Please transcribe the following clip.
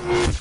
Mm-hmm.